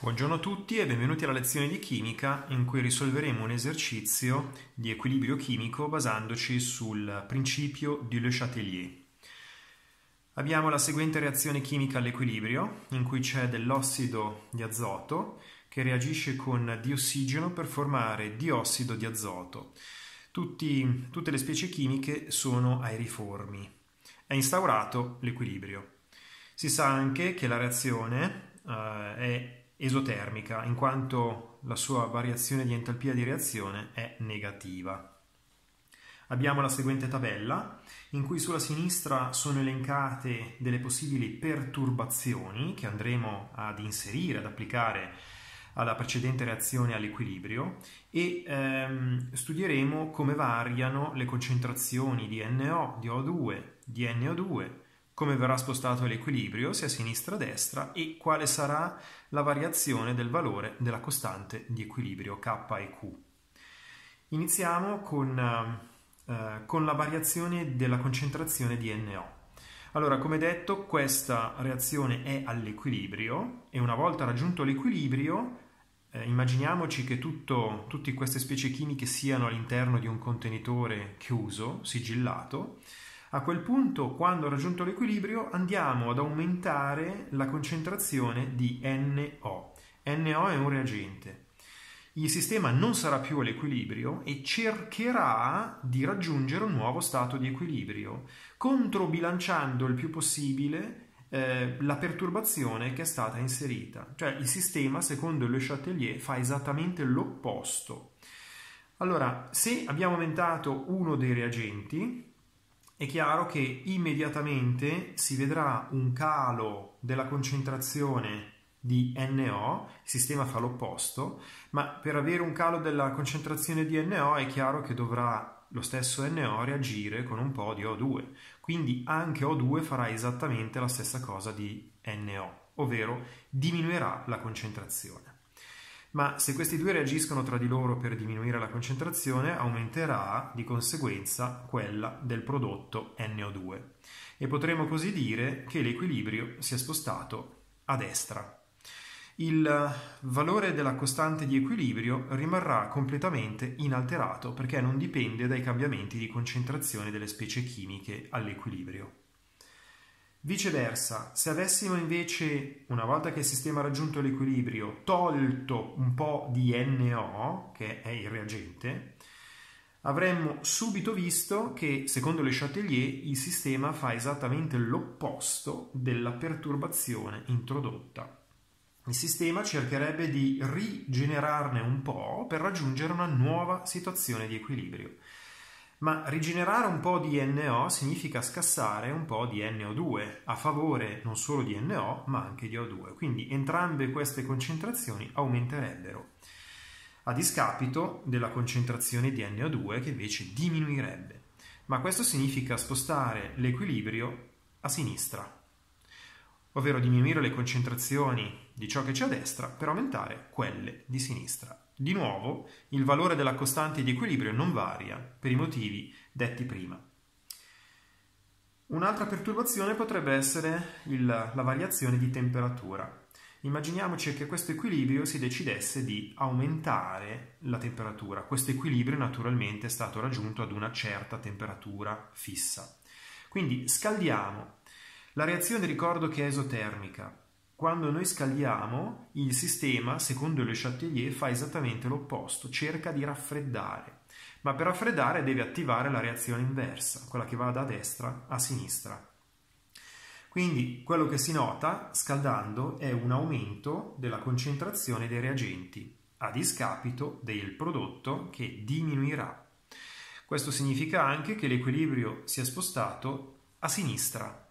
Buongiorno a tutti e benvenuti alla lezione di chimica in cui risolveremo un esercizio di equilibrio chimico basandoci sul principio di Le Chatelier. Abbiamo la seguente reazione chimica all'equilibrio in cui c'è dell'ossido di azoto che reagisce con diossigeno per formare diossido di azoto. Tutti, tutte le specie chimiche sono aeriformi. È instaurato l'equilibrio. Si sa anche che la reazione uh, è esotermica, in quanto la sua variazione di entalpia di reazione è negativa. Abbiamo la seguente tabella, in cui sulla sinistra sono elencate delle possibili perturbazioni che andremo ad inserire, ad applicare alla precedente reazione all'equilibrio e ehm, studieremo come variano le concentrazioni di NO, di O2, di NO2, come verrà spostato l'equilibrio sia a sinistra che a destra e quale sarà la variazione del valore della costante di equilibrio K e Q. Iniziamo con, eh, con la variazione della concentrazione di NO. Allora, come detto, questa reazione è all'equilibrio e una volta raggiunto l'equilibrio, eh, immaginiamoci che tutto, tutte queste specie chimiche siano all'interno di un contenitore chiuso, sigillato, a quel punto, quando raggiunto l'equilibrio, andiamo ad aumentare la concentrazione di NO. NO è un reagente. Il sistema non sarà più all'equilibrio e cercherà di raggiungere un nuovo stato di equilibrio, controbilanciando il più possibile eh, la perturbazione che è stata inserita. Cioè il sistema, secondo Le Chatelier, fa esattamente l'opposto. Allora, se abbiamo aumentato uno dei reagenti, è chiaro che immediatamente si vedrà un calo della concentrazione di NO, il sistema fa l'opposto, ma per avere un calo della concentrazione di NO è chiaro che dovrà lo stesso NO reagire con un po' di O2, quindi anche O2 farà esattamente la stessa cosa di NO, ovvero diminuirà la concentrazione ma se questi due reagiscono tra di loro per diminuire la concentrazione, aumenterà di conseguenza quella del prodotto NO2 e potremo così dire che l'equilibrio si è spostato a destra. Il valore della costante di equilibrio rimarrà completamente inalterato perché non dipende dai cambiamenti di concentrazione delle specie chimiche all'equilibrio. Viceversa, se avessimo invece, una volta che il sistema ha raggiunto l'equilibrio, tolto un po' di NO, che è il reagente, avremmo subito visto che, secondo le Chatelier, il sistema fa esattamente l'opposto della perturbazione introdotta. Il sistema cercherebbe di rigenerarne un po' per raggiungere una nuova situazione di equilibrio. Ma rigenerare un po' di NO significa scassare un po' di NO2 a favore non solo di NO ma anche di O2. Quindi entrambe queste concentrazioni aumenterebbero a discapito della concentrazione di NO2 che invece diminuirebbe. Ma questo significa spostare l'equilibrio a sinistra, ovvero diminuire le concentrazioni di ciò che c'è a destra per aumentare quelle di sinistra. Di nuovo, il valore della costante di equilibrio non varia per i motivi detti prima. Un'altra perturbazione potrebbe essere il, la variazione di temperatura. Immaginiamoci che questo equilibrio si decidesse di aumentare la temperatura. Questo equilibrio naturalmente è stato raggiunto ad una certa temperatura fissa. Quindi scaldiamo. La reazione ricordo che è esotermica, quando noi scaldiamo, il sistema, secondo Le Chatelier, fa esattamente l'opposto, cerca di raffreddare, ma per raffreddare deve attivare la reazione inversa, quella che va da destra a sinistra. Quindi quello che si nota scaldando è un aumento della concentrazione dei reagenti, a discapito del prodotto che diminuirà. Questo significa anche che l'equilibrio si è spostato a sinistra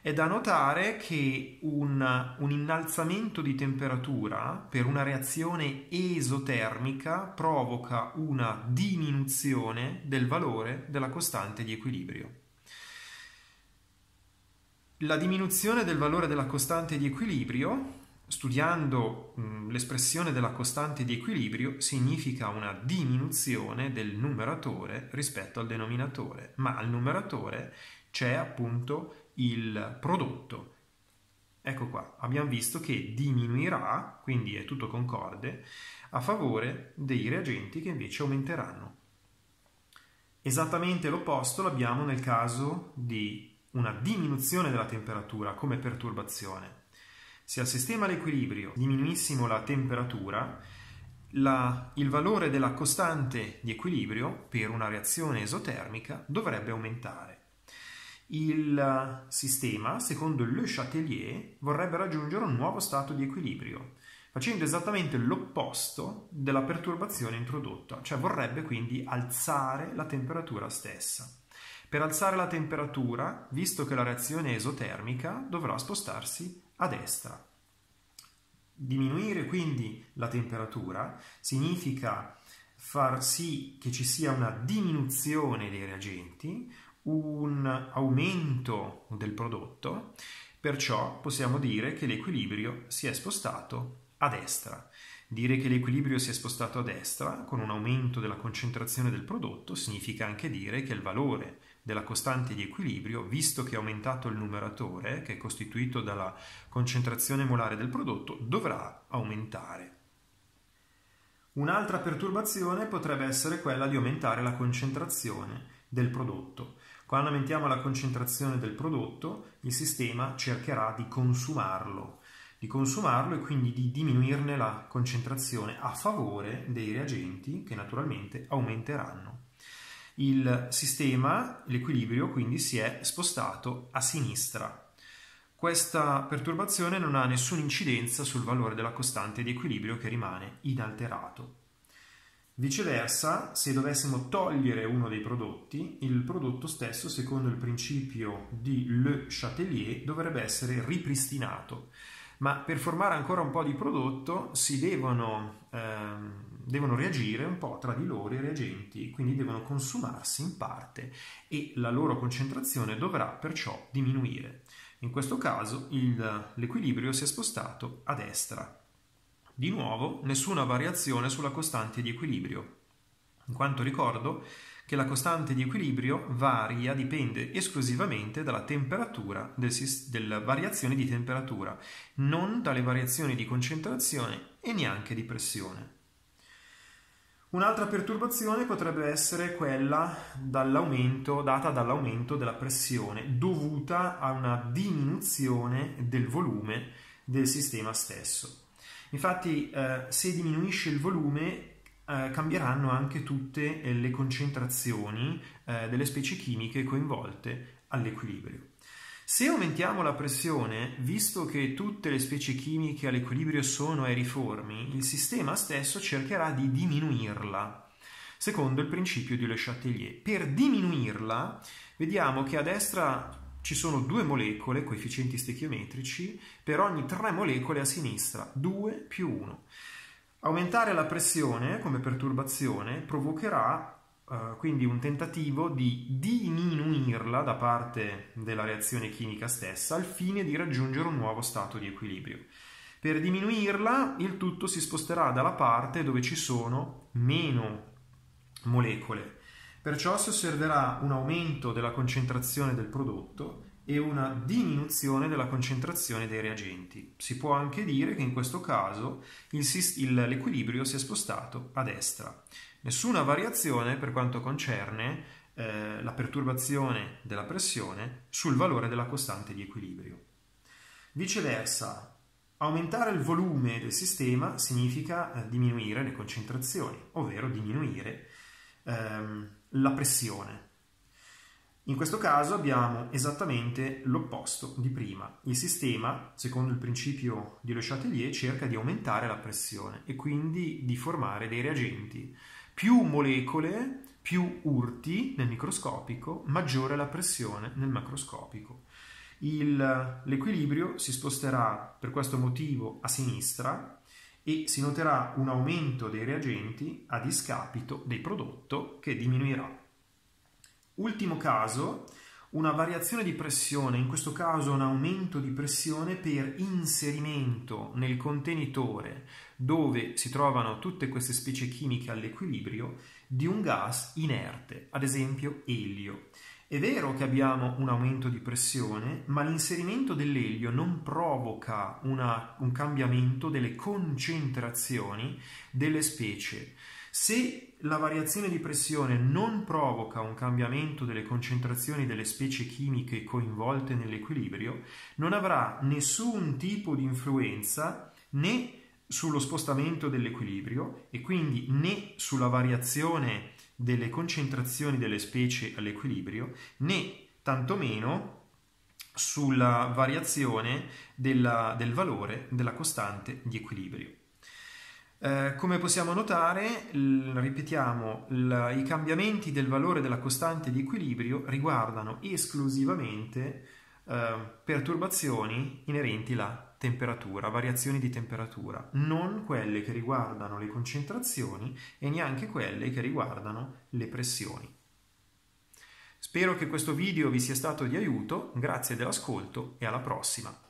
è da notare che un, un, innalzamento di temperatura per una reazione esotermica provoca una diminuzione del valore della costante di equilibrio. La diminuzione del valore della costante di equilibrio, studiando mh, l'espressione della costante di equilibrio, significa una diminuzione del numeratore rispetto al denominatore, ma al numeratore c'è appunto il prodotto Ecco qua, abbiamo visto che diminuirà, quindi è tutto concorde, a favore dei reagenti che invece aumenteranno. Esattamente l'opposto l'abbiamo nel caso di una diminuzione della temperatura come perturbazione. Se al sistema all'equilibrio diminuissimo la temperatura, la, il valore della costante di equilibrio per una reazione esotermica dovrebbe aumentare. Il sistema, secondo Le Chatelier, vorrebbe raggiungere un nuovo stato di equilibrio, facendo esattamente l'opposto della perturbazione introdotta, cioè vorrebbe quindi alzare la temperatura stessa. Per alzare la temperatura, visto che la reazione è esotermica, dovrà spostarsi a destra. Diminuire quindi la temperatura significa far sì che ci sia una diminuzione dei reagenti, un aumento del prodotto, perciò possiamo dire che l'equilibrio si è spostato a destra. Dire che l'equilibrio si è spostato a destra con un aumento della concentrazione del prodotto significa anche dire che il valore della costante di equilibrio, visto che è aumentato il numeratore, che è costituito dalla concentrazione molare del prodotto, dovrà aumentare. Un'altra perturbazione potrebbe essere quella di aumentare la concentrazione del prodotto. Quando aumentiamo la concentrazione del prodotto, il sistema cercherà di consumarlo, di consumarlo e quindi di diminuirne la concentrazione a favore dei reagenti che naturalmente aumenteranno. Il sistema, l'equilibrio, quindi si è spostato a sinistra. Questa perturbazione non ha nessuna incidenza sul valore della costante di equilibrio che rimane inalterato. Viceversa, se dovessimo togliere uno dei prodotti, il prodotto stesso, secondo il principio di Le Chatelier, dovrebbe essere ripristinato. Ma per formare ancora un po' di prodotto si devono, ehm, devono reagire un po' tra di loro i reagenti, quindi devono consumarsi in parte e la loro concentrazione dovrà perciò diminuire. In questo caso il, l'equilibrio si è spostato a destra. Di nuovo, nessuna variazione sulla costante di equilibrio, in quanto ricordo che la costante di equilibrio varia, dipende esclusivamente dalla temperatura, del, della variazione di temperatura, non dalle variazioni di concentrazione e neanche di pressione. Un'altra perturbazione potrebbe essere quella dall'aumento, data dall'aumento della pressione dovuta a una diminuzione del volume del sistema stesso. Infatti, eh, se diminuisce il volume, eh, cambieranno anche tutte le concentrazioni eh, delle specie chimiche coinvolte all'equilibrio. Se aumentiamo la pressione, visto che tutte le specie chimiche all'equilibrio sono aeriformi, il sistema stesso cercherà di diminuirla, secondo il principio di Le Chatelier. Per diminuirla, vediamo che a destra ci sono due molecole, coefficienti stechiometrici, per ogni tre molecole a sinistra, 2 più 1. Aumentare la pressione come perturbazione provocherà Uh, quindi un tentativo di diminuirla da parte della reazione chimica stessa al fine di raggiungere un nuovo stato di equilibrio. Per diminuirla il tutto si sposterà dalla parte dove ci sono meno molecole Perciò si osserverà un aumento della concentrazione del prodotto e una diminuzione della concentrazione dei reagenti. Si può anche dire che in questo caso il, il, l'equilibrio si è spostato a destra. Nessuna variazione per quanto concerne eh, la perturbazione della pressione sul valore della costante di equilibrio. Viceversa, aumentare il volume del sistema significa eh, diminuire le concentrazioni, ovvero diminuire ehm, la pressione. In questo caso abbiamo esattamente l'opposto di prima. Il sistema, secondo il principio di Le Chatelier, cerca di aumentare la pressione e quindi di formare dei reagenti. Più molecole, più urti nel microscopico, maggiore la pressione nel macroscopico. Il, l'equilibrio si sposterà per questo motivo a sinistra e si noterà un aumento dei reagenti a discapito del prodotto che diminuirà. Ultimo caso, una variazione di pressione, in questo caso un aumento di pressione per inserimento nel contenitore dove si trovano tutte queste specie chimiche all'equilibrio di un gas inerte, ad esempio elio. È vero che abbiamo un aumento di pressione, ma l'inserimento dell'elio non provoca una, un cambiamento delle concentrazioni delle specie. Se la variazione di pressione non provoca un cambiamento delle concentrazioni delle specie chimiche coinvolte nell'equilibrio, non avrà nessun tipo di influenza né sullo spostamento dell'equilibrio e quindi né sulla variazione delle concentrazioni delle specie all'equilibrio, né tantomeno sulla variazione della, del valore della costante di equilibrio. Eh, come possiamo notare, ripetiamo, i cambiamenti del valore della costante di equilibrio riguardano esclusivamente eh, perturbazioni inerenti alla temperatura, variazioni di temperatura, non quelle che riguardano le concentrazioni e neanche quelle che riguardano le pressioni. Spero che questo video vi sia stato di aiuto, grazie dell'ascolto e alla prossima!